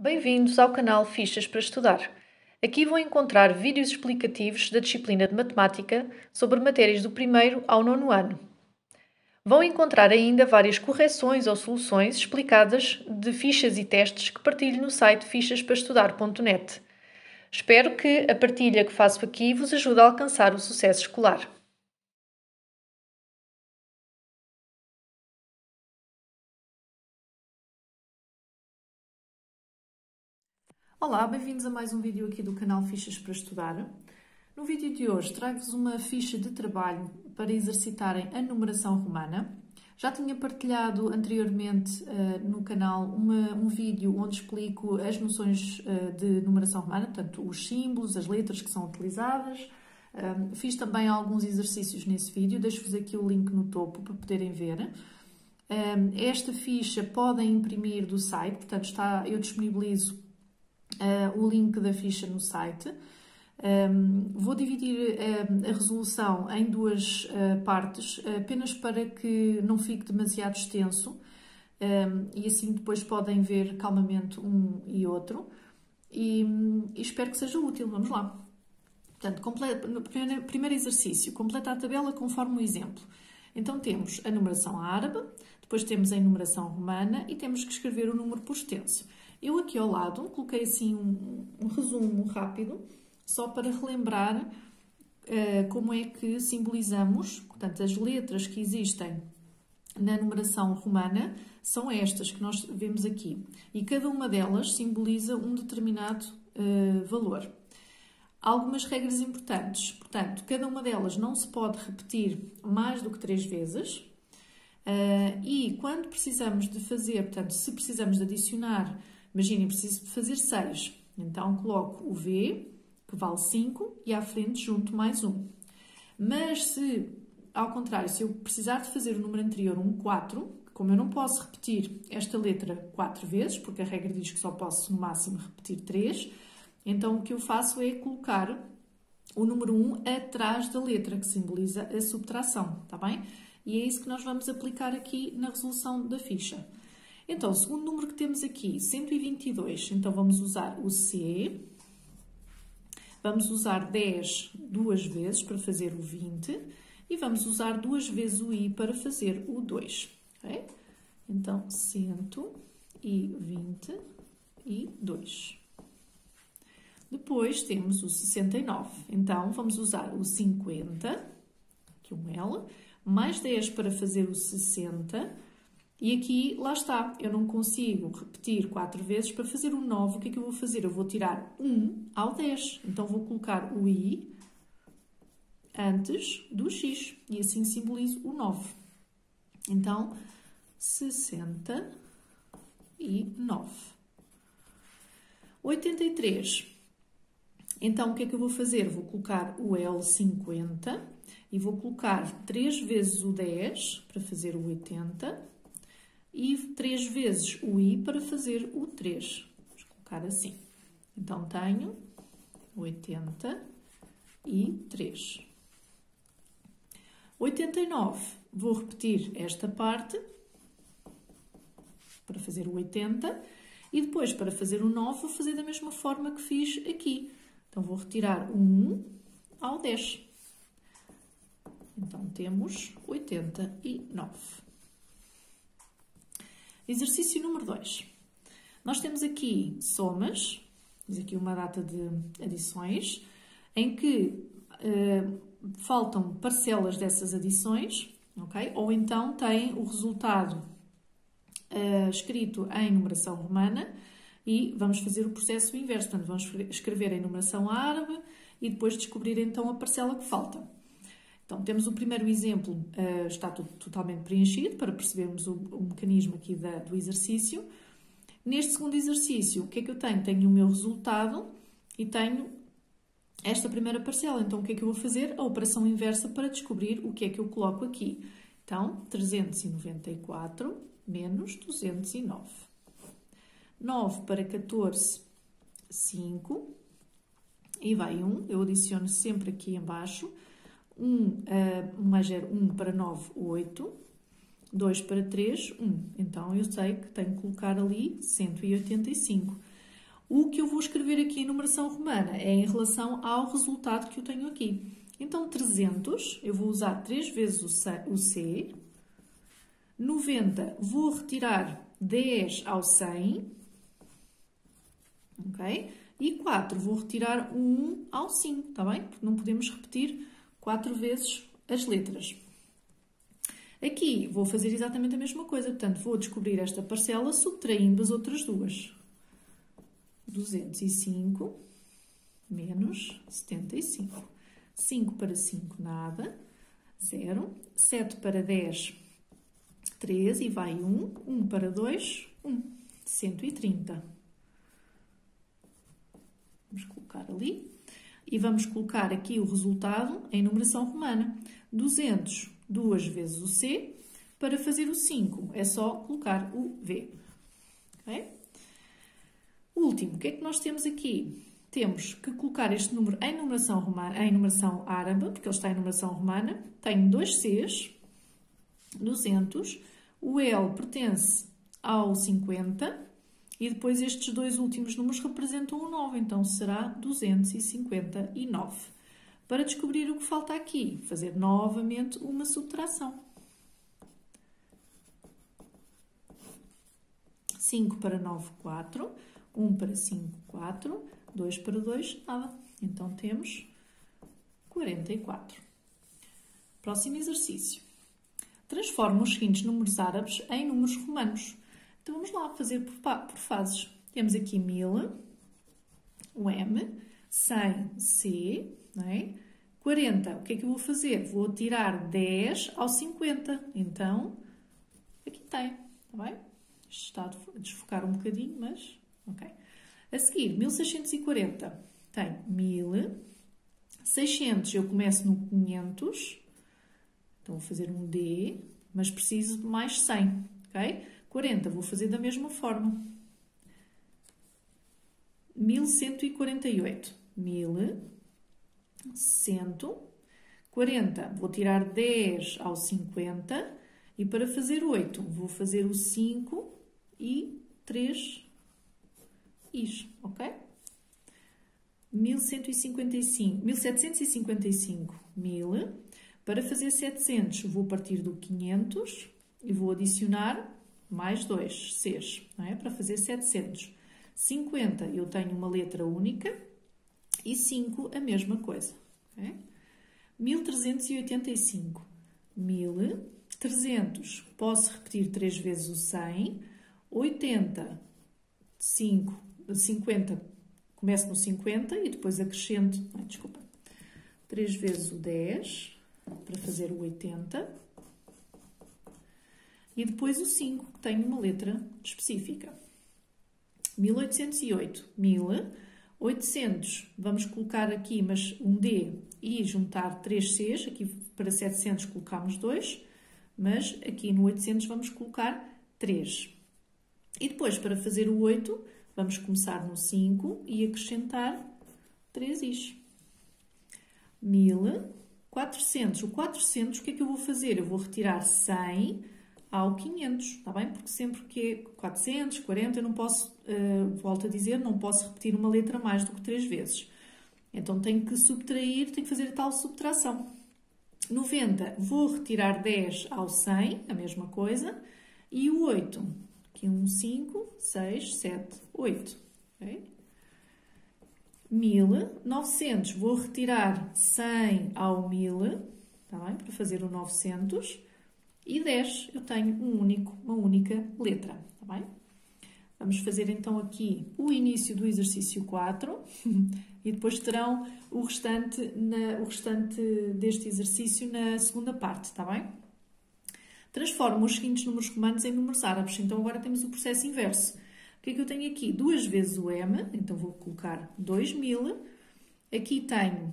Bem-vindos ao canal Fichas para Estudar. Aqui vão encontrar vídeos explicativos da disciplina de Matemática sobre matérias do primeiro ao nono ano. Vão encontrar ainda várias correções ou soluções explicadas de fichas e testes que partilho no site fichasparaestudar.net. Espero que a partilha que faço aqui vos ajude a alcançar o sucesso escolar. Olá, bem-vindos a mais um vídeo aqui do canal Fichas para Estudar. No vídeo de hoje trago-vos uma ficha de trabalho para exercitarem a numeração romana. Já tinha partilhado anteriormente uh, no canal uma, um vídeo onde explico as noções uh, de numeração romana, portanto, os símbolos, as letras que são utilizadas. Um, fiz também alguns exercícios nesse vídeo, deixo-vos aqui o link no topo para poderem ver. Um, esta ficha podem imprimir do site, portanto, está, eu disponibilizo uh, o link da ficha no site. Um, vou dividir um, a resolução em duas uh, partes, apenas para que não fique demasiado extenso um, e assim depois podem ver calmamente um e outro. E, e espero que seja útil. Vamos lá. Portanto, no primeiro exercício, completa a tabela conforme o exemplo. Então temos a numeração árabe, depois temos a numeração romana e temos que escrever o número por extenso. Eu aqui ao lado coloquei assim um, um resumo rápido só para relembrar uh, como é que simbolizamos, portanto, as letras que existem na numeração romana são estas que nós vemos aqui. E cada uma delas simboliza um determinado uh, valor. Algumas regras importantes. Portanto, cada uma delas não se pode repetir mais do que três vezes. Uh, e quando precisamos de fazer, portanto, se precisamos de adicionar, imaginem, preciso de fazer 6, então coloco o V que vale 5, e à frente junto mais 1. Mas se, ao contrário, se eu precisar de fazer o número anterior um 4, como eu não posso repetir esta letra 4 vezes, porque a regra diz que só posso no máximo repetir 3, então o que eu faço é colocar o número 1 atrás da letra, que simboliza a subtração, tá bem? E é isso que nós vamos aplicar aqui na resolução da ficha. Então, o segundo número que temos aqui, 122, então vamos usar o C, Vamos usar 10 duas vezes para fazer o 20 e vamos usar duas vezes o i para fazer o 2. Okay? Então, 122. Depois temos o 69. Então, vamos usar o 50, aqui um L, mais 10 para fazer o 60 e aqui, lá está, eu não consigo repetir 4 vezes. Para fazer o 9, o que é que eu vou fazer? Eu vou tirar 1 ao 10. Então, vou colocar o i antes do x. E assim simbolizo o 9. Então, 69. 83. Então, o que é que eu vou fazer? Vou colocar o L50 e vou colocar 3 vezes o 10 para fazer o 80 e três vezes o i para fazer o 3. Vamos colocar assim. Então, tenho 83. 89. Vou repetir esta parte para fazer o 80 e depois para fazer o 9 vou fazer da mesma forma que fiz aqui. Então, vou retirar o 1 ao 10. Então, temos 89. Exercício número 2. Nós temos aqui somas, temos aqui uma data de adições, em que uh, faltam parcelas dessas adições, ok? Ou então tem o resultado uh, escrito em numeração romana e vamos fazer o processo inverso. Portanto, vamos escrever em numeração árabe e depois descobrir então a parcela que falta. Então, temos o primeiro exemplo, uh, está totalmente preenchido, para percebermos o, o mecanismo aqui da, do exercício. Neste segundo exercício, o que é que eu tenho? Tenho o meu resultado e tenho esta primeira parcela. Então, o que é que eu vou fazer? A operação inversa para descobrir o que é que eu coloco aqui. Então, 394 menos 209. 9 para 14, 5. E vai 1. Eu adiciono sempre aqui embaixo. 1 uh, mais 0, 1 para 9, 8. 2 para 3, 1. Então, eu sei que tenho que colocar ali 185. O que eu vou escrever aqui em numeração romana é em relação ao resultado que eu tenho aqui. Então, 300, eu vou usar 3 vezes o C. 90, vou retirar 10 ao 100. Ok? E 4, vou retirar 1 ao 5, está bem? Porque não podemos repetir 4 vezes as letras. Aqui vou fazer exatamente a mesma coisa, portanto, vou descobrir esta parcela subtraindo as outras duas. 205 menos 75. 5 para 5, nada. 0. 7 para 10, 3 e vai 1. 1 para 2, 1. 130. Vamos colocar ali. E vamos colocar aqui o resultado em numeração romana. 200, duas vezes o C. Para fazer o 5, é só colocar o V. Okay? Último, o que é que nós temos aqui? Temos que colocar este número em numeração, romana, em numeração árabe, porque ele está em numeração romana. Tenho dois Cs, 200. O L pertence ao 50 e depois estes dois últimos números representam o 9, então será 259. Para descobrir o que falta aqui, fazer novamente uma subtração. 5 para 9, 4. 1 para 5, 4. 2 para 2, nada. Então temos 44. Próximo exercício. Transforma os seguintes números árabes em números romanos. Então vamos lá fazer por, por fases. Temos aqui 1000, o M, 100, C, não é? 40, o que é que eu vou fazer? Vou tirar 10 ao 50. Então, aqui tem, está bem? Está a desfocar um bocadinho, mas ok. A seguir, 1640 tem 1000. 600 eu começo no 500. Então vou fazer um D, mas preciso de mais 100, ok? 40 vou fazer da mesma forma. 1148. 1140. Vou tirar 10 ao 50. E para fazer 8, vou fazer o 5 e 3 is, ok? 1155, 1755, 1000. Para fazer 700, vou partir do 500 e vou adicionar mais 2, 6, não é? Para fazer 700. 50, eu tenho uma letra única e 5, a mesma coisa. Okay? 1385, 1300, posso repetir 3 vezes o 100, 80, 5, 50, começo no 50 e depois acrescento, ai, desculpa, 3 vezes o 10 para fazer o 80 e depois o 5, que tem uma letra específica. 1808, 1800, vamos colocar aqui mas um D e juntar 3 Cs, aqui para 700 colocamos 2, mas aqui no 800 vamos colocar 3. E depois, para fazer o 8, Vamos começar no 5 e acrescentar 3 is. 1400. O 400, o que é que eu vou fazer? Eu vou retirar 100 ao 500, está bem? Porque sempre que é 400, 40, eu não posso, uh, volto a dizer, não posso repetir uma letra mais do que 3 vezes. Então tenho que subtrair, tenho que fazer a tal subtração. 90, vou retirar 10 ao 100, a mesma coisa. E o 8, Aqui um 5, 6, 7, 8. Okay? 1900, vou retirar 100 ao 1000, tá bem? Para fazer o 900. E 10, eu tenho um único, uma única letra, tá bem? Vamos fazer então aqui o início do exercício 4 e depois terão o restante, na, o restante deste exercício na segunda parte, tá bem? transforma os seguintes números romanos em números árabes. Então agora temos o processo inverso. O que é que eu tenho aqui? Duas vezes o M, então vou colocar 2000. Aqui tenho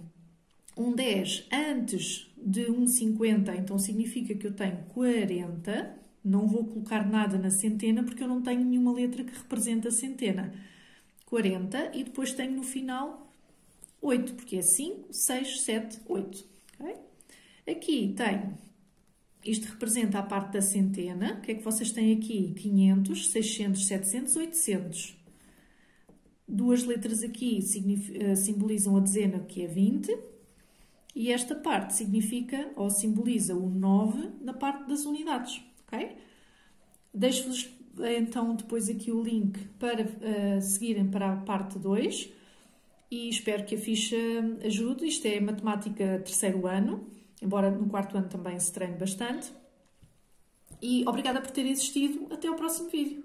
um 10 antes de um 50, então significa que eu tenho 40. Não vou colocar nada na centena porque eu não tenho nenhuma letra que represente a centena. 40 e depois tenho no final 8, porque é 5, 6, 7, 8. Okay? Aqui tenho isto representa a parte da centena. O que é que vocês têm aqui? 500, 600, 700, 800. duas letras aqui eh, simbolizam a dezena, que é 20, e esta parte significa ou simboliza o 9 na parte das unidades, ok? Deixo-vos então depois aqui o link para uh, seguirem para a parte 2 e espero que a ficha ajude. Isto é matemática terceiro ano, embora no quarto ano também se treine bastante. E obrigada por ter existido. Até ao próximo vídeo.